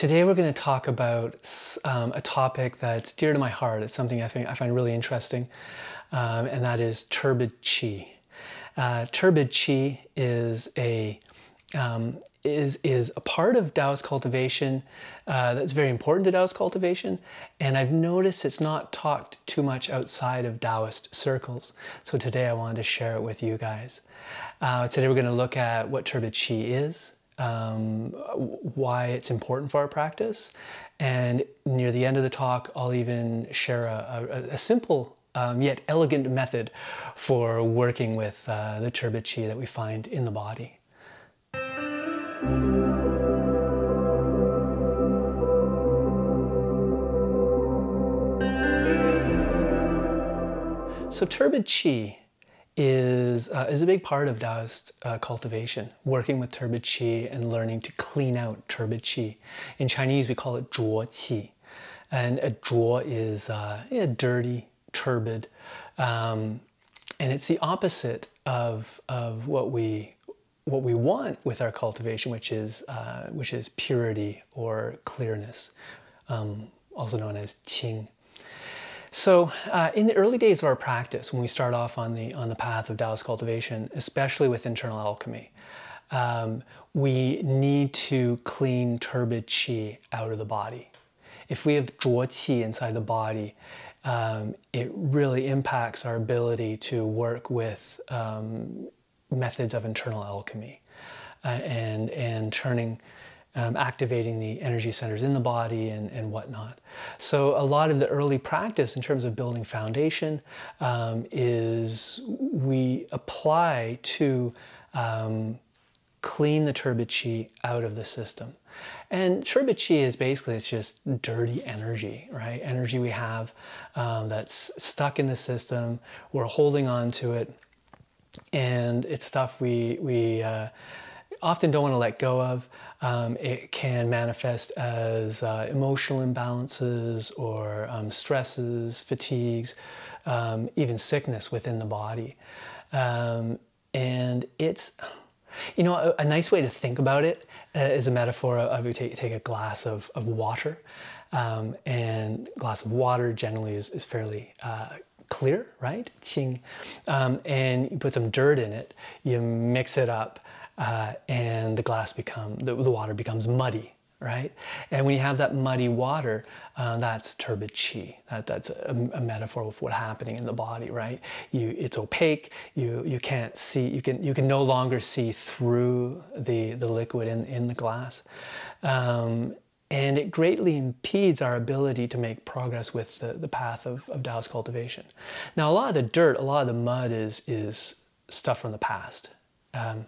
Today we're going to talk about um, a topic that's dear to my heart. It's something I, think, I find really interesting, um, and that is turbid chi. Uh, turbid chi is a um, is is a part of Taoist cultivation uh, that's very important to Taoist cultivation, and I've noticed it's not talked too much outside of Taoist circles. So today I wanted to share it with you guys. Uh, today we're going to look at what turbid chi is, um, why it's important for our practice. And near the end of the talk, I'll even share a, a, a simple um, yet elegant method for working with uh, the turbid chi that we find in the body. So turbid chi is, uh, is a big part of Taoist uh, cultivation, working with turbid qi and learning to clean out turbid qi. In Chinese, we call it zhuo qi. And a zhuo is uh, yeah, dirty, turbid. Um, and it's the opposite of, of what, we, what we want with our cultivation, which is, uh, which is purity or clearness, um, also known as qing. So uh, in the early days of our practice, when we start off on the, on the path of Taoist cultivation, especially with internal alchemy, um, we need to clean turbid qi out of the body. If we have zhuo qi inside the body, um, it really impacts our ability to work with um, methods of internal alchemy uh, and, and turning um, activating the energy centers in the body and, and whatnot. So a lot of the early practice in terms of building foundation um, is we apply to um, clean the turbid chi out of the system. And turbid chi is basically, it's just dirty energy, right? Energy we have um, that's stuck in the system. We're holding on to it. And it's stuff we, we uh, often don't want to let go of. Um, it can manifest as uh, emotional imbalances or um, stresses, fatigues, um, even sickness within the body. Um, and it's, you know, a, a, nice way to think about it uh, is a metaphor of you take, take a glass of, of water. Um, and glass of water generally is, is fairly uh, clear, right? Um, and you put some dirt in it, you mix it up, uh, and the glass become the, the, water becomes muddy right? And when you have that muddy water uh, that's turbid chi that, that's a, a, metaphor of what's happening in the body right? You it's opaque. You you can't see you can you can no longer see through the the liquid in in the glass. Um, and it greatly impedes our ability to make progress with the, the path of, of Taoist cultivation. Now, a lot of the dirt, a lot of the mud is, is stuff from the past. Um,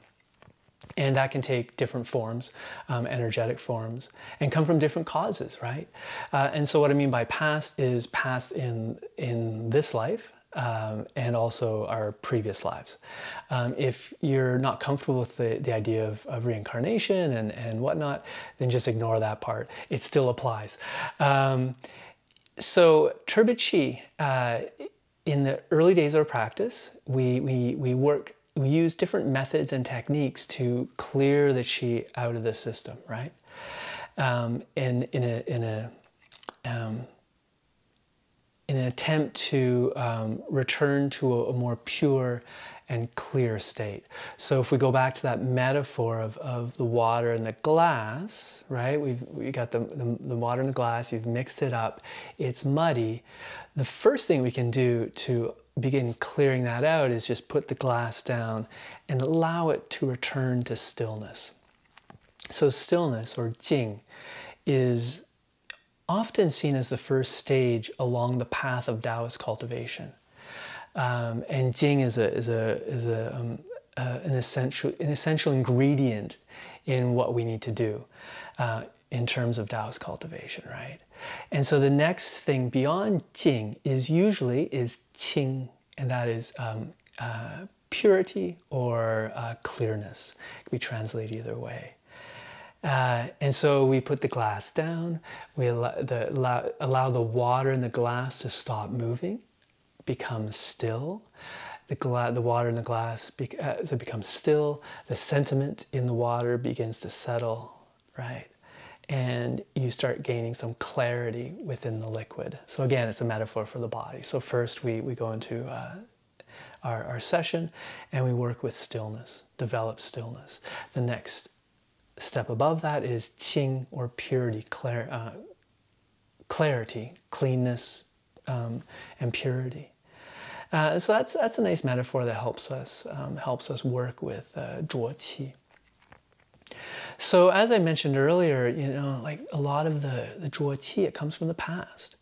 and that can take different forms, um, energetic forms, and come from different causes, right? Uh, and so what I mean by past is past in, in this life, um, and also our previous lives. Um, if you're not comfortable with the, the idea of, of, reincarnation and, and whatnot, then just ignore that part. It still applies. Um, so turbid chi, uh, in the early days of our practice, we, we, we work we use different methods and techniques to clear the qi out of the system, right? Um, in, in a, in a um, in an attempt to um, return to a, a, more pure and clear state. So if we go back to that metaphor of, of the water and the glass, right? We've we got the, the, the water in the glass, you've mixed it up, it's muddy. The first thing we can do to begin clearing that out is just put the glass down and allow it to return to stillness. So stillness or jing is often seen as the first stage along the path of Taoist cultivation. Um, and jing is a is a is a um, uh, an essential an essential ingredient in what we need to do uh, in terms of Taoist cultivation, right? And so the next thing beyond Jing is usually is Qing, and that is um, uh, purity or uh, clearness. It can be translated either way. Uh, and so we put the glass down, we allow the, allow, allow the water in the glass to stop moving, become still. The, the water in the glass, be- as it becomes still, the sentiment in the water begins to settle, right? And you start gaining some clarity within the liquid. So again, it's a metaphor for the body. So first we, we go into uh, our, our session and we work with stillness, develop stillness. The next step above that is qing or purity, uh, clarity, cleanness, um, and purity. Uh, so that's that's a nice metaphor that helps us um, helps us work with uh, qi. So as I mentioned earlier, you know, like a lot of the the qi, it comes from the past.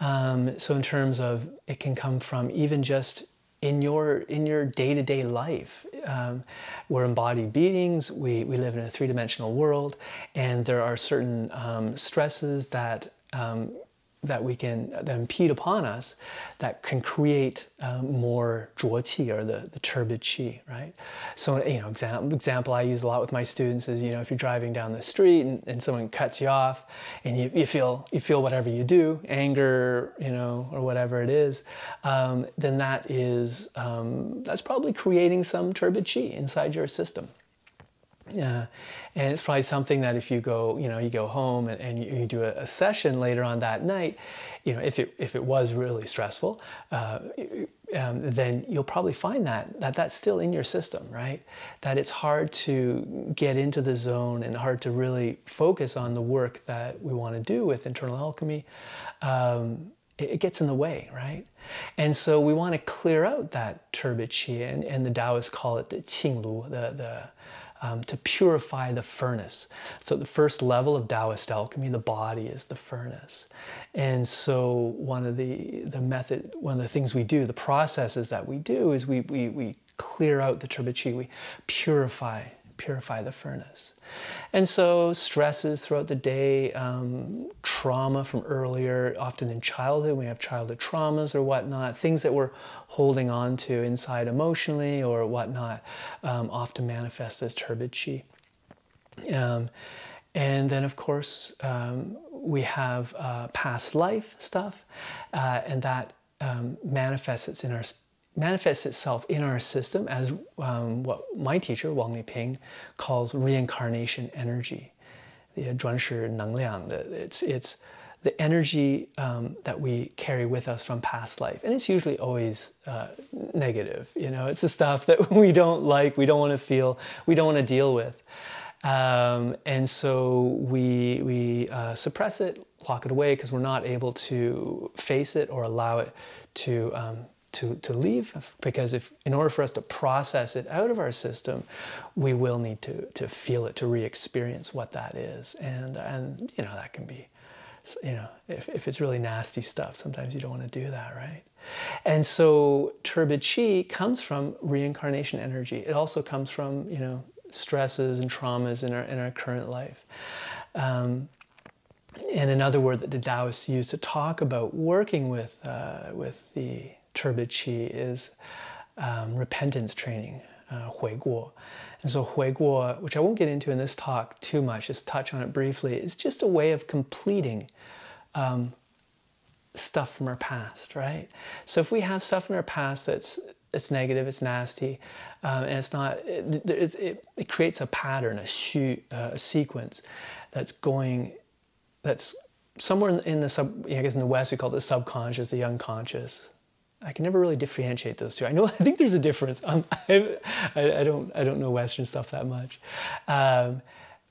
Um, so in terms of it can come from even just in your in your day-to-day life. Um, we're embodied beings. We, we live in a three-dimensional world. And there are certain um, stresses that um, that we can that impede upon us that can create um, more zhuo or the, the turbid qi, right? So, you know, example, example I use a lot with my students is, you know, if you're driving down the street and, and someone cuts you off and you, you, feel, you feel whatever you do, anger, you know, or whatever it is, um, then that is, um, that's probably creating some turbid qi inside your system. Yeah, and it's probably something that if you go, you know, you go home and, and you, you, do a, a, session later on that night, you know, if it if it was really stressful, uh, um, then you'll probably find that that that's still in your system, right? That it's hard to get into the zone and hard to really focus on the work that we want to do with internal alchemy. Um, it, it gets in the way, right? And so we want to clear out that turbid qi, and, and the Taoists call it the qinglu, the the um, to purify the furnace. So the first level of Taoist alchemy, the body is the furnace. And so one of the, the method, one of the things we do, the processes that we do is we, we, we clear out the turbid qi, we purify purify the furnace. And so stresses throughout the day, um, trauma from earlier, often in childhood, we have childhood traumas or whatnot, things that we're holding on to inside emotionally or whatnot, um, often manifest as turbid chi. Um, and then, of course, um, we have uh, past life stuff, uh, and that um, manifests in our manifests itself in our system as um, what my teacher, Wang Liping, calls reincarnation energy. The It's, it's the energy um, that we carry with us from past life. And it's usually always uh, negative. You know, it's the stuff that we don't like, we don't want to feel, we don't want to deal with. Um, and so we, we uh, suppress it, lock it away because we're not able to face it or allow it to um, to, to leave because if in order for us to process it out of our system we will need to, to feel it to re-experience what that is. And and you know that can be you know if, if it's really nasty stuff sometimes you don't want to do that right? And so turbid chi comes from reincarnation energy. It also comes from you know stresses and traumas in our in our current life. Um, and another word that the Taoists use to talk about working with uh, with the turbid qi is um, repentance training, uh, guo. And so guo, which I won't get into in this talk too much, just touch on it briefly, is just a way of completing um, stuff from our past, right? So if we have stuff in our past that's it's negative, it's nasty, um, and it's not. It, it, it, creates a pattern, a shoot, uh, a sequence that's going, that's somewhere in, in the sub. I guess in the West we call it the subconscious, the unconscious, I can never really differentiate those two. I know I think there's a difference. Um, I, I, don't I don't know Western stuff that much, um,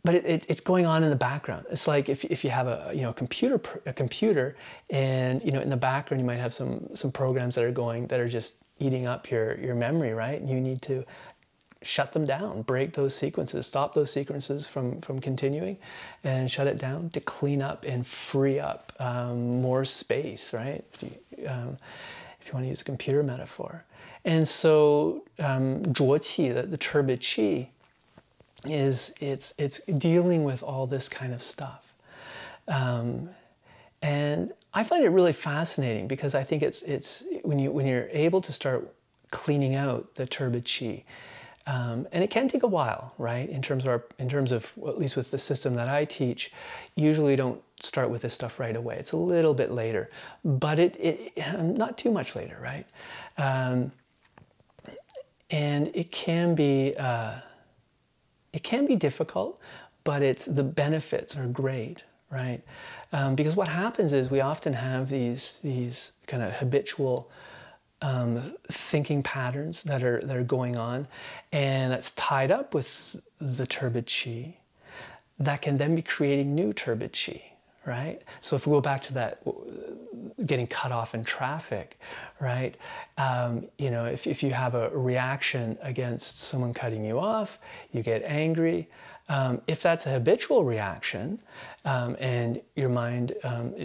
but it, it, it's going on in the background. It's like if, if you have a you know computer a computer and you know in the background you might have some some programs that are going that are just eating up your your memory, right? And you need to shut them down, break those sequences, stop those sequences from from continuing, and shut it down to clean up and free up um, more space, right? Um, if you want to use a computer metaphor. And so um, the, the turbid qi, is it's, it's dealing with all this kind of stuff. Um, and I find it really fascinating because I think it's, it's when, you, when you're able to start cleaning out the turbid qi, um, and it can take a while, right? In terms of our, in terms of at least with the system that I teach, usually don't start with this stuff right away. It's a little bit later, but it, it not too much later, right? Um, and it can be uh, it can be difficult, but it's the benefits are great, right? Um, because what happens is we often have these these kind of habitual um, thinking patterns that are that are going on, and that's tied up with the turbid chi. That can then be creating new turbid chi, right? So if we go back to that getting cut off in traffic, right? Um, you know, if, if you have a reaction against someone cutting you off, you get angry. Um, if that's a habitual reaction um, and your mind, um,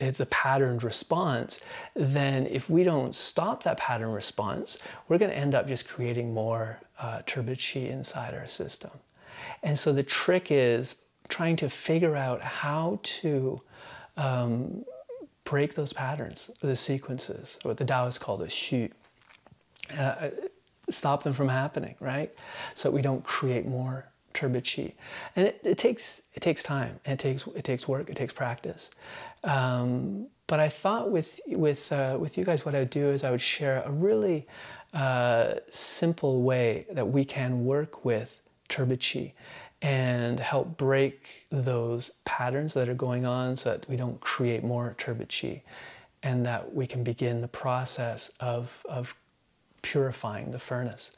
it's a patterned response, then if we don't stop that pattern response, we're going to end up just creating more uh, turbid chi inside our system. And so the trick is trying to figure out how to um, break those patterns, the sequences, what the Taoists call the xu. Uh, stop them from happening, right? So we don't create more turbid chi. And it, it, takes it takes time. It takes it takes work. It takes practice. Um, but I thought with with uh, with you guys, what I'd do is I would share a really uh, simple way that we can work with turbid chi and help break those patterns that are going on so that we don't create more turbid chi and that we can begin the process of, of purifying the furnace.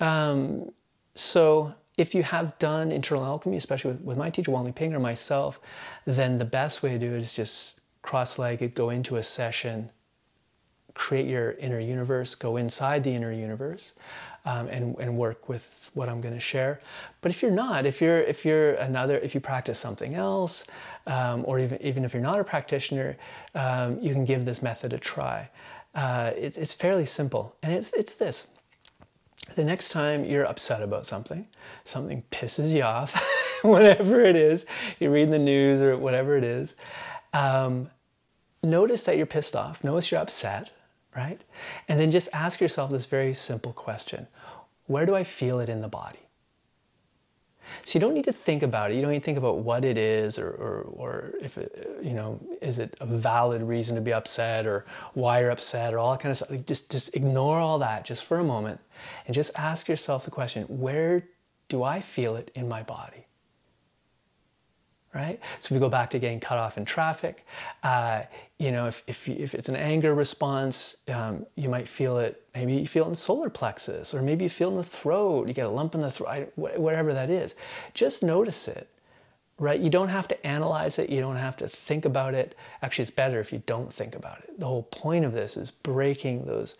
Um, so if you have done internal alchemy, especially with, with my teacher Wang Liping or myself, then the best way to do it is just cross-legged, go into a session, create your inner universe, go inside the inner universe, um, and, and work with what I'm going to share. But if you're not, if you're if you're another, if you practice something else, um, or even even if you're not a practitioner, um, you can give this method a try. Uh, it's, it's fairly simple, and it's it's this. The next time you're upset about something, something pisses you off, whatever it is, you're reading the news or whatever it is, um, notice that you're pissed off. Notice you're upset right? And then just ask yourself this very simple question Where do I feel it in the body? So you don't need to think about it. You don't need to think about what it is or, or, or if it, you know, is it a valid reason to be upset or why you're upset or all that kind of stuff. Like just, just ignore all that just for a moment and just ask yourself the question, where do I feel it in my body? Right? So if we go back to getting cut off in traffic, uh, you know, if, if, if, it's an anger response, um, you might feel it, maybe you feel it in solar plexus, or maybe you feel it in the throat, you get a lump in the throat, whatever that is. Just notice it, right? You don't have to analyze it, you don't have to think about it. Actually, it's better if you don't think about it. The whole point of this is breaking those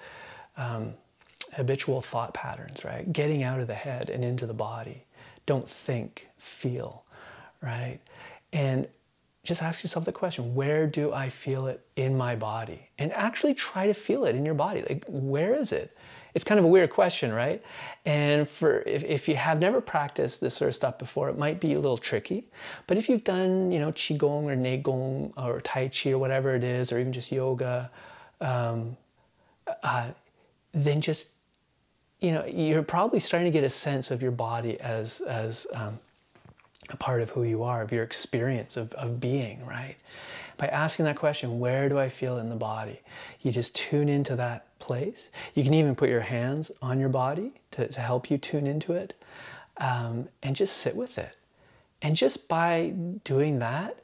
um, habitual thought patterns, right? Getting out of the head and into the body. Don't think, feel, right? And just ask yourself the question where do I feel it in my body? And actually try to feel it in your body. Like, where is it? It's kind of a weird question, right? And for if, if you have never practiced this sort of stuff before, it might be a little tricky. But if you've done, you know, qigong or neigong or tai chi or whatever it is, or even just yoga, um, uh, then just you know you're probably starting to get a sense of your body as as um, a part of who you are, of your experience of, of being, right? By asking that question, where do I feel in the body? You just tune into that place. You can even put your hands on your body to, to help you tune into it um, and just sit with it. And just by doing that,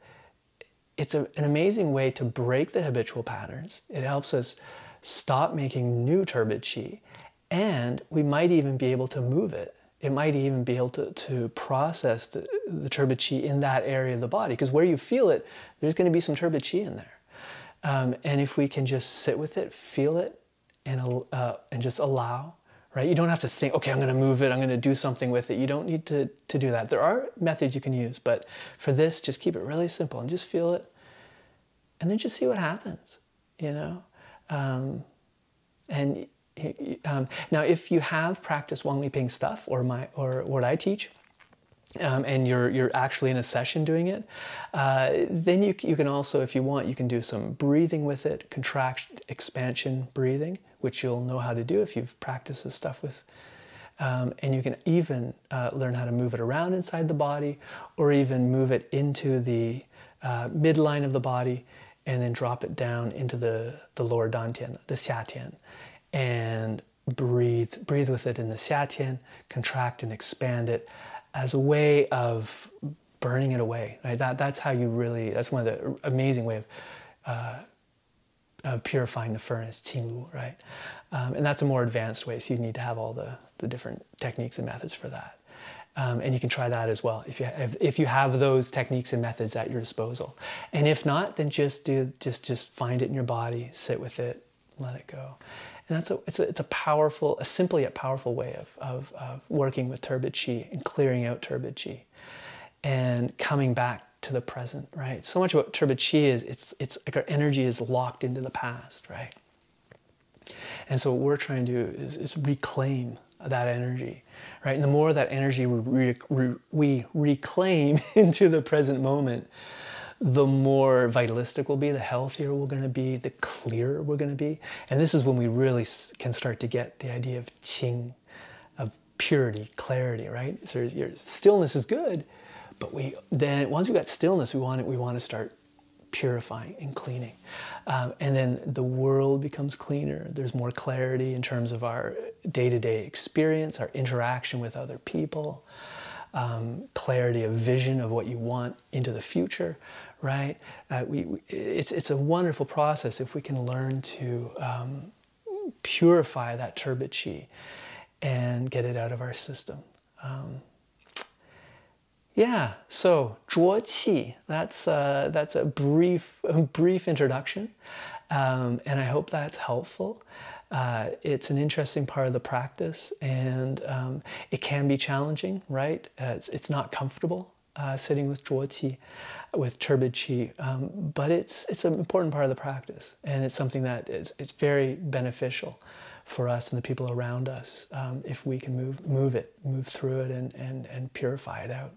it's a, an amazing way to break the habitual patterns. It helps us stop making new turbid chi, and we might even be able to move it it might even be able to, to process the, the turbid in that area of the body. Because where you feel it, there's going to be some turbid in there. Um, and if we can just sit with it, feel it, and, uh, and just allow, right? You don't have to think, okay, I'm going to move it, I'm going to do something with it. You don't need to, to do that. There are methods you can use, but for this, just keep it really simple and just feel it, and then just see what happens, you know? Um, and um, now, if you have practiced Wang Liping stuff or my or what I teach, um, and you're you're actually in a session doing it, uh, then you you can also, if you want, you can do some breathing with it, contraction, expansion breathing, which you'll know how to do if you've practiced this stuff with. Um, and you can even uh, learn how to move it around inside the body, or even move it into the uh, midline of the body, and then drop it down into the the lower dantian, the xiatian and breathe, breathe with it in the xiatian, contract and expand it as a way of burning it away. Right? That, that's how you really, that's one of the amazing way of, uh, of purifying the furnace, qinglu, right? Um, and that's a more advanced way, so you need to have all the, the different techniques and methods for that. Um, and you can try that as well if you have, if you have those techniques and methods at your disposal. And if not, then just do just just find it in your body, sit with it, let it go. And that's a it's a, it's a powerful, a simple yet powerful way of, of, of working with turbid chi and clearing out turbid chi and coming back to the present, right? So much about turbid chi is it's it's like our energy is locked into the past, right? And so what we're trying to do is, is reclaim that energy, right? And the more that energy we, re, we reclaim into the present moment, the more vitalistic we'll be, the healthier we're going to be, the clearer we're going to be. And this is when we really can start to get the idea of qing, of purity, clarity, right? So stillness is good, but we then once we got stillness, we want it, we want to start purifying and cleaning. Um, and then the world becomes cleaner. There's more clarity in terms of our day to day experience, our interaction with other people, um, clarity of vision of what you want into the future, right? Uh, we, we, it's, it's a wonderful process if we can learn to um, purify that turbid chi and get it out of our system. Um, yeah, so Zhuo Qi, that's, uh, that's a brief, brief introduction, um, and I hope that's helpful. Uh, it's an interesting part of the practice, and um, it can be challenging, right? Uh, it's, it's, not comfortable uh, sitting with Zhuo Qi with turbid chi, um, but it's, it's an important part of the practice, and it's something that is it's very beneficial for us and the people around us um, if we can move, move it, move through it, and, and, and purify it out.